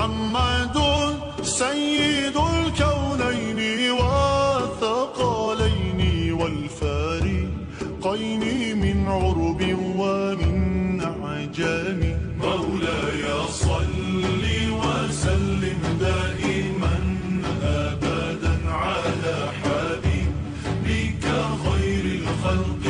محمد سيد الكونين والثقلين والفارقين من عرب ومن عجم مولاي صل وسلم دائما ابدا على حبيبك خير الخلق